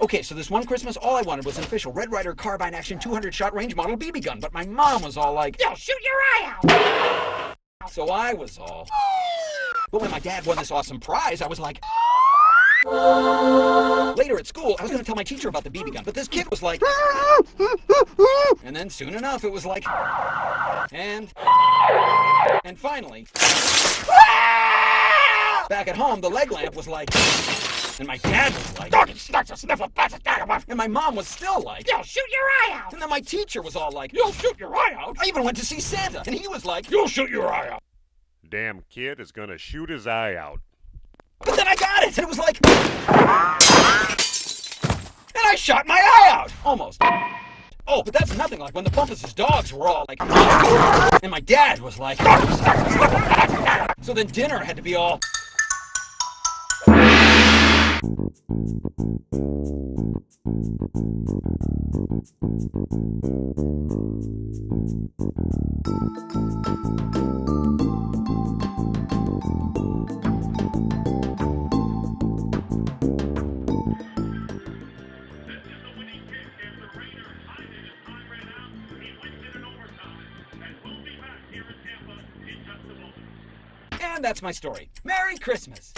Okay, so this one Christmas, all I wanted was an official Red Ryder carbine action 200 shot range model BB gun, but my mom was all like, Yo, shoot your eye out! so I was all. But when my dad won this awesome prize, I was like. Later at school, I was to tell my teacher about the BB gun, but this kid was like. And then soon enough, it was like. And. And finally. Back at home, the leg lamp was like. And my dad was like. Doggy starts to sniff a bastard And my mom was still like. Yo, shoot your eye out! And then my teacher was all like. You'll shoot your eye out! I even went to see Santa, and he was like. You'll shoot your eye out! Damn kid is gonna shoot his eye out. But then I got it, and it was like. And I shot my eye out! Almost. Oh, but that's nothing like when the Bumpus' dogs were all like. And my dad was like. So then dinner had to be all. And that's my story. Merry Christmas!